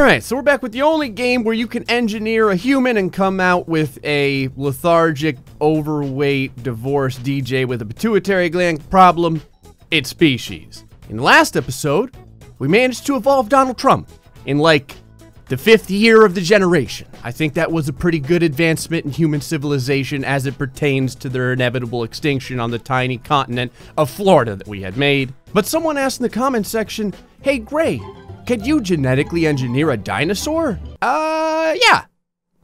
Alright, so we're back with the only game where you can engineer a human and come out with a lethargic, overweight, divorced DJ with a pituitary gland problem. It's species. In the last episode, we managed to evolve Donald Trump in like the fifth year of the generation. I think that was a pretty good advancement in human civilization as it pertains to their inevitable extinction on the tiny continent of Florida that we had made. But someone asked in the comment section, hey Gray, could you genetically engineer a dinosaur? Uh, yeah.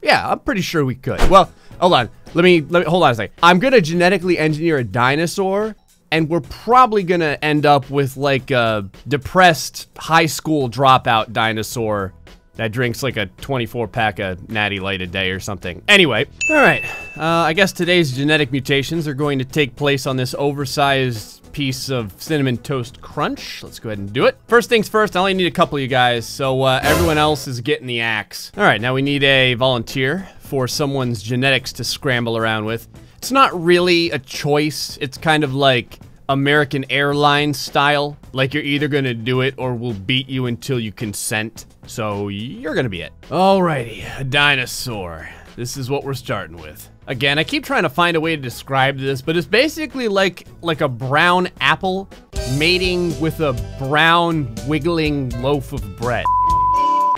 Yeah, I'm pretty sure we could. Well, hold on. Let me, let me, hold on a second. I'm gonna genetically engineer a dinosaur and we're probably gonna end up with like a depressed high school dropout dinosaur that drinks like a 24 pack of Natty Light a day or something. Anyway, all right. Uh, I guess today's genetic mutations are going to take place on this oversized piece of Cinnamon Toast Crunch. Let's go ahead and do it. First things first, I only need a couple of you guys, so uh, everyone else is getting the axe. All right, now we need a volunteer for someone's genetics to scramble around with. It's not really a choice. It's kind of like American Airlines style. Like you're either gonna do it or we'll beat you until you consent. So you're gonna be it. Alrighty, a dinosaur. This is what we're starting with. Again, I keep trying to find a way to describe this, but it's basically like like a brown apple mating with a brown wiggling loaf of bread.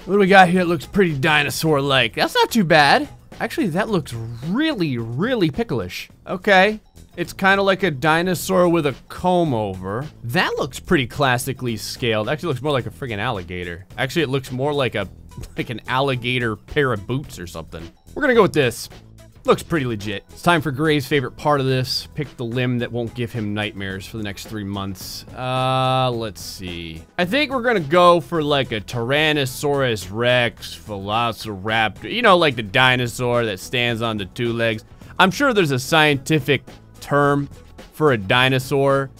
What do we got here that looks pretty dinosaur-like? That's not too bad. Actually, that looks really, really picklish. Okay. It's kind of like a dinosaur with a comb over. That looks pretty classically scaled. Actually looks more like a friggin' alligator. Actually, it looks more like a like an alligator pair of boots or something. We're gonna go with this. Looks pretty legit. It's time for Gray's favorite part of this. Pick the limb that won't give him nightmares for the next three months. Uh, let's see. I think we're gonna go for like a Tyrannosaurus Rex, Velociraptor. You know, like the dinosaur that stands on the two legs. I'm sure there's a scientific term for a dinosaur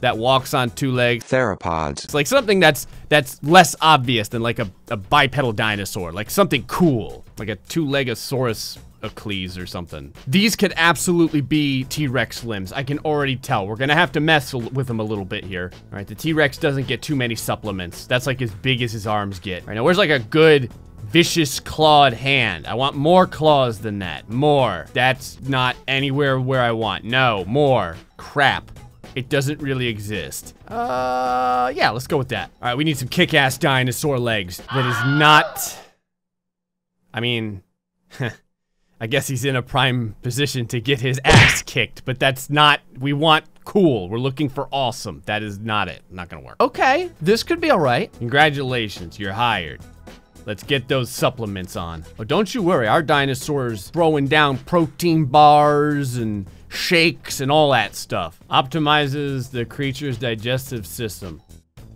that walks on two legs. Theropods. It's like something that's that's less obvious than like a, a bipedal dinosaur, like something cool, like a two-legosaurus Achilles or something. These could absolutely be T-Rex limbs. I can already tell. We're gonna have to mess with them a little bit here. All right, the T-Rex doesn't get too many supplements. That's like as big as his arms get. All right, now where's like a good vicious clawed hand. I want more claws than that. More. That's not anywhere where I want. No, more. Crap. It doesn't really exist. Uh, yeah, let's go with that. All right, we need some kick-ass dinosaur legs. That is not... I mean... I guess he's in a prime position to get his ass kicked, but that's not... We want cool. We're looking for awesome. That is not it. Not gonna work. Okay, this could be all right. Congratulations, you're hired. Let's get those supplements on. Oh, don't you worry, our dinosaurs throwing down protein bars and shakes and all that stuff. Optimizes the creature's digestive system.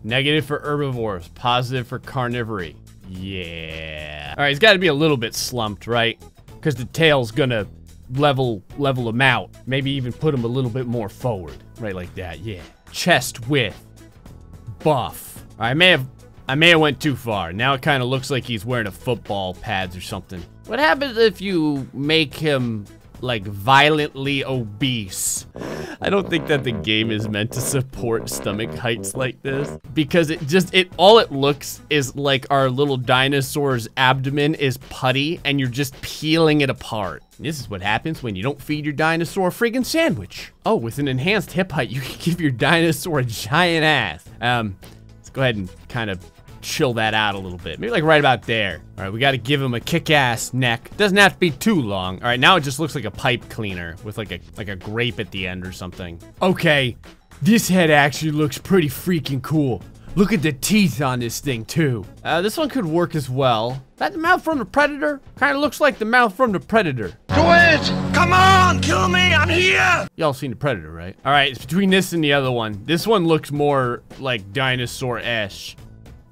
Negative for herbivores, positive for carnivory. Yeah. All right, he's got to be a little bit slumped, right? Because the tail's gonna level level him out. Maybe even put him a little bit more forward, right like that. Yeah. Chest width, buff. I may have I may have went too far. Now it kind of looks like he's wearing a football pads or something. What happens if you make him like violently obese? I don't think that the game is meant to support stomach heights like this because it just it all it looks is like our little dinosaur's abdomen is putty and you're just peeling it apart. This is what happens when you don't feed your dinosaur a friggin' sandwich. Oh, with an enhanced hip height, you can give your dinosaur a giant ass. Um, let's go ahead and kind of chill that out a little bit. Maybe like right about there. All right, we got to give him a kick-ass neck. Doesn't have to be too long. All right, now it just looks like a pipe cleaner with like a like a grape at the end or something. Okay, this head actually looks pretty freaking cool. Look at the teeth on this thing too. Uh, this one could work as well. That mouth from the Predator? Kind of looks like the mouth from the Predator. Do it! Come on, kill me, I'm here! Y'all seen the Predator, right? All right, it's between this and the other one. This one looks more like dinosaur-esque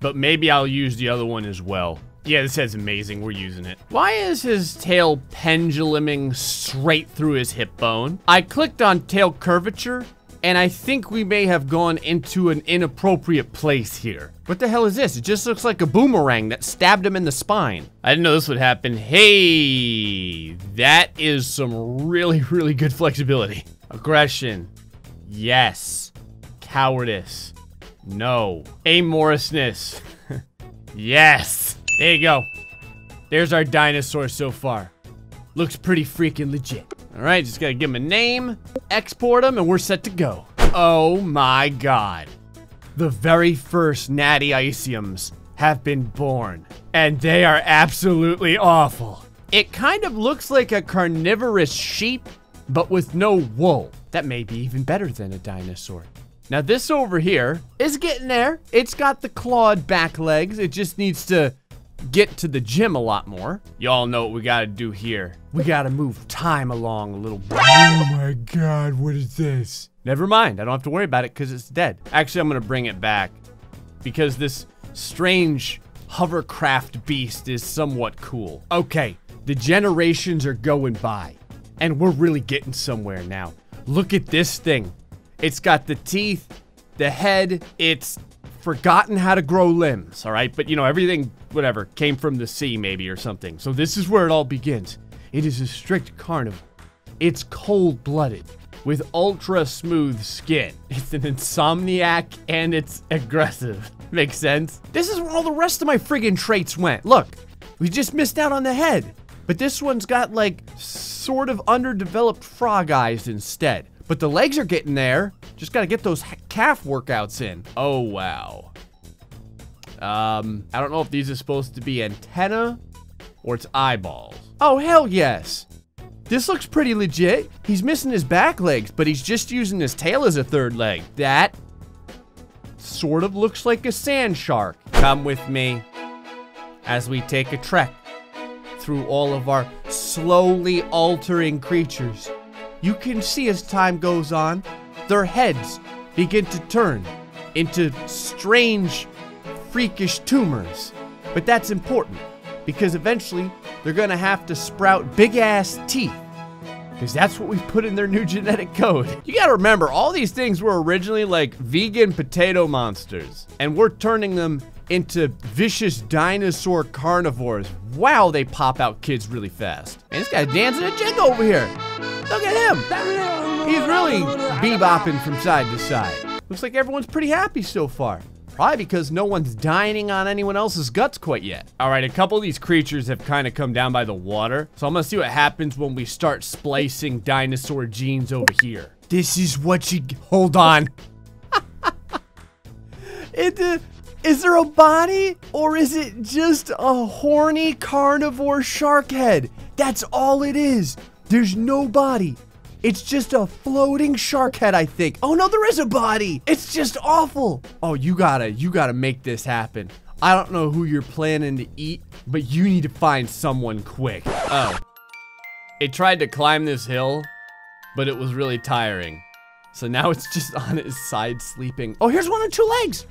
but maybe I'll use the other one as well. Yeah, this head's amazing. We're using it. Why is his tail penduluming straight through his hip bone? I clicked on tail curvature, and I think we may have gone into an inappropriate place here. What the hell is this? It just looks like a boomerang that stabbed him in the spine. I didn't know this would happen. Hey, that is some really, really good flexibility. Aggression. Yes. Cowardice. No. Amorousness. yes. There you go. There's our dinosaur so far. Looks pretty freaking legit. All right, just gotta give him a name, export him, and we're set to go. Oh my god. The very first natty Isiums have been born, and they are absolutely awful. It kind of looks like a carnivorous sheep, but with no wool. That may be even better than a dinosaur. Now this over here is getting there. It's got the clawed back legs. It just needs to get to the gym a lot more. Y'all know what we gotta do here. We gotta move time along a little bit. Oh my god, what is this? Never mind, I don't have to worry about it because it's dead. Actually, I'm gonna bring it back because this strange hovercraft beast is somewhat cool. Okay, the generations are going by and we're really getting somewhere now. Look at this thing. It's got the teeth, the head, it's forgotten how to grow limbs, all right? But you know, everything, whatever, came from the sea maybe or something. So this is where it all begins. It is a strict carnivore. It's cold blooded with ultra smooth skin. It's an insomniac and it's aggressive. Makes sense? This is where all the rest of my friggin' traits went. Look, we just missed out on the head. But this one's got like sort of underdeveloped frog eyes instead. But the legs are getting there. Just gotta get those calf workouts in. Oh, wow. Um, I don't know if these are supposed to be antenna or it's eyeballs. Oh, hell yes. This looks pretty legit. He's missing his back legs, but he's just using his tail as a third leg. That sort of looks like a sand shark. Come with me as we take a trek through all of our slowly altering creatures. You can see as time goes on, their heads begin to turn into strange, freakish tumors. But that's important because eventually they're gonna have to sprout big ass teeth. Because that's what we put in their new genetic code. You gotta remember, all these things were originally like vegan potato monsters, and we're turning them into vicious dinosaur carnivores. Wow, they pop out kids really fast. And this guy's dancing a jig over here. Look at him. He's really bebopping from side to side. Looks like everyone's pretty happy so far. Probably because no one's dining on anyone else's guts quite yet. All right, a couple of these creatures have kind of come down by the water. So I'm gonna see what happens when we start splicing dinosaur genes over here. This is what you, hold on. it, uh, is there a body or is it just a horny carnivore shark head? That's all it is. There's no body. It's just a floating shark head, I think. Oh no, there is a body. It's just awful. Oh, you gotta, you gotta make this happen. I don't know who you're planning to eat, but you need to find someone quick. Oh. It tried to climb this hill, but it was really tiring. So now it's just on its side sleeping. Oh, here's one on two legs.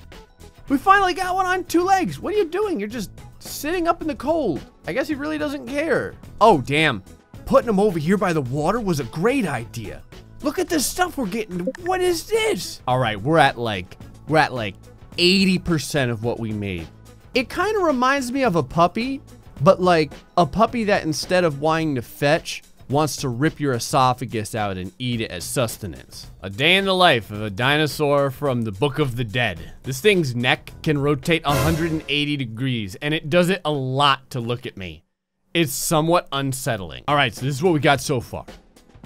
We finally got one on two legs. What are you doing? You're just sitting up in the cold. I guess he really doesn't care. Oh, damn. Putting them over here by the water was a great idea. Look at the stuff we're getting. What is this? All right, we're at like, we're at like 80% of what we made. It kind of reminds me of a puppy, but like a puppy that instead of wanting to fetch, wants to rip your esophagus out and eat it as sustenance. A day in the life of a dinosaur from the Book of the Dead. This thing's neck can rotate 180 degrees, and it does it a lot to look at me. It's somewhat unsettling. All right, so this is what we got so far.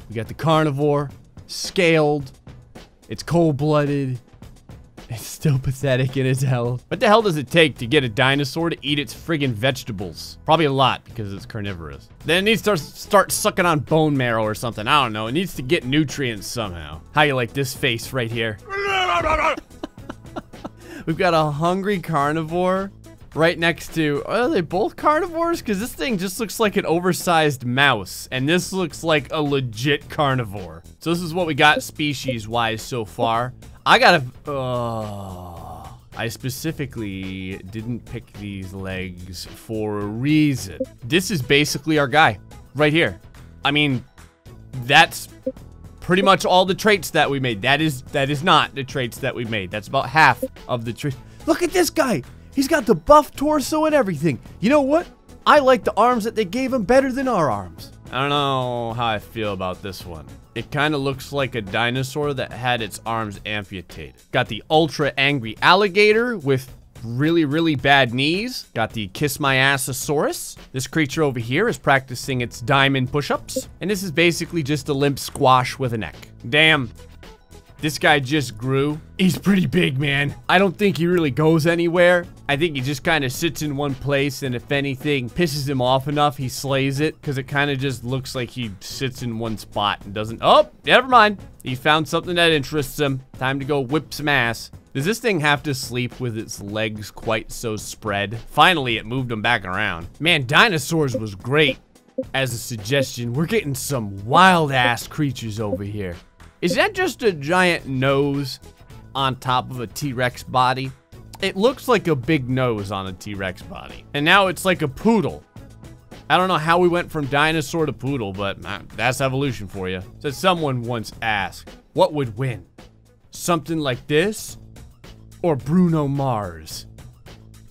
We got the carnivore, scaled, it's cold-blooded, it's still pathetic in its health. What the hell does it take to get a dinosaur to eat its friggin' vegetables? Probably a lot because it's carnivorous. Then it needs to start sucking on bone marrow or something. I don't know. It needs to get nutrients somehow. How you like this face right here? We've got a hungry carnivore right next to, are they both carnivores? Because this thing just looks like an oversized mouse, and this looks like a legit carnivore. So this is what we got species-wise so far. I gotta, uh, I specifically didn't pick these legs for a reason. This is basically our guy, right here. I mean, that's pretty much all the traits that we made. That is, that is not the traits that we made. That's about half of the traits. Look at this guy. He's got the buff torso and everything. You know what? I like the arms that they gave him better than our arms. I don't know how I feel about this one. It kind of looks like a dinosaur that had its arms amputated. Got the ultra angry alligator with really, really bad knees. Got the Kiss My Assosaurus. This creature over here is practicing its diamond push-ups. And this is basically just a limp squash with a neck. Damn, this guy just grew. He's pretty big, man. I don't think he really goes anywhere. I think he just kind of sits in one place, and if anything pisses him off enough, he slays it, because it kind of just looks like he sits in one spot and doesn't... Oh, never mind. He found something that interests him. Time to go whip some ass. Does this thing have to sleep with its legs quite so spread? Finally, it moved him back around. Man, dinosaurs was great. As a suggestion, we're getting some wild-ass creatures over here. Is that just a giant nose on top of a T-Rex body? It looks like a big nose on a T-Rex body. And now it's like a poodle. I don't know how we went from dinosaur to poodle, but uh, that's evolution for you. So someone once asked, what would win? Something like this? Or Bruno Mars?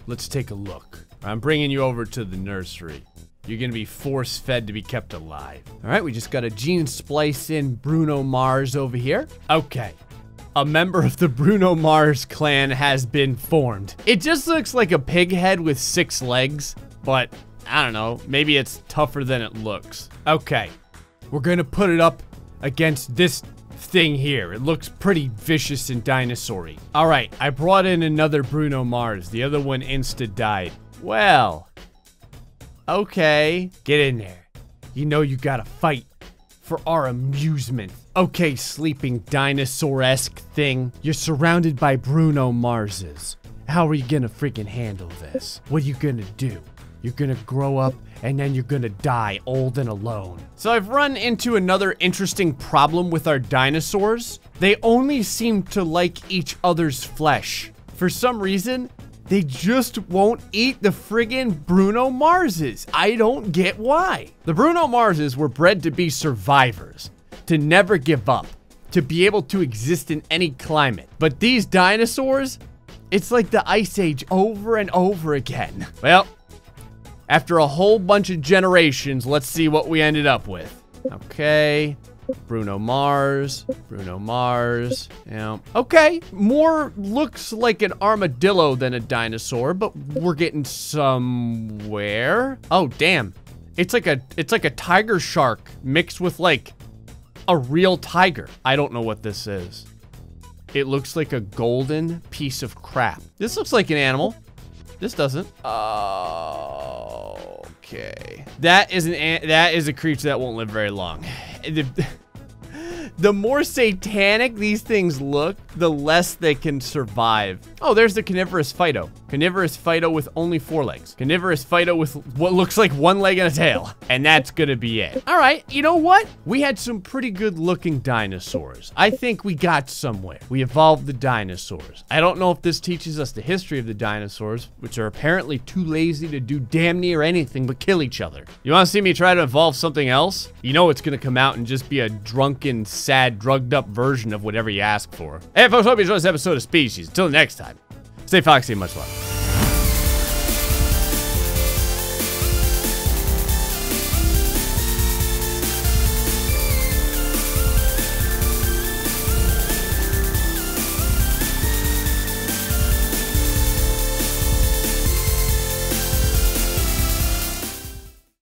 Let's take a look. I'm bringing you over to the nursery. You're gonna be force fed to be kept alive. All right, we just got a gene splice in Bruno Mars over here. Okay. A member of the Bruno Mars clan has been formed. It just looks like a pig head with six legs, but I don't know, maybe it's tougher than it looks. Okay, we're gonna put it up against this thing here. It looks pretty vicious and dinosaur-y. All right, I brought in another Bruno Mars. The other one insta died. Well, Okay, get in there. You know you gotta fight for our amusement. Okay, sleeping dinosaur-esque thing. You're surrounded by Bruno Marses. How are you gonna freaking handle this? What are you gonna do? You're gonna grow up and then you're gonna die old and alone. So I've run into another interesting problem with our dinosaurs. They only seem to like each other's flesh. For some reason, they just won't eat the friggin' Bruno Marses. I don't get why. The Bruno Marses were bred to be survivors, to never give up, to be able to exist in any climate. But these dinosaurs, it's like the Ice Age over and over again. Well, after a whole bunch of generations, let's see what we ended up with. Okay, Bruno Mars, Bruno Mars, yeah. Okay, more looks like an armadillo than a dinosaur, but we're getting somewhere. Oh, damn. It's like a, it's like a tiger shark mixed with like a real tiger. I don't know what this is. It looks like a golden piece of crap. This looks like an animal. This doesn't. Oh. Okay. That is an that is a creature that won't live very long. the more satanic these things look, the less they can survive. Oh, there's the carnivorous Fido. Carnivorous Fido with only four legs. Carnivorous Fido with what looks like one leg and a tail. And that's gonna be it. All right, you know what? We had some pretty good looking dinosaurs. I think we got somewhere. We evolved the dinosaurs. I don't know if this teaches us the history of the dinosaurs, which are apparently too lazy to do damn near anything but kill each other. You wanna see me try to evolve something else? You know it's gonna come out and just be a drunken, sad, drugged up version of whatever you ask for. Hey folks, hope you enjoyed this episode of Species. Until next time, stay foxy and much love.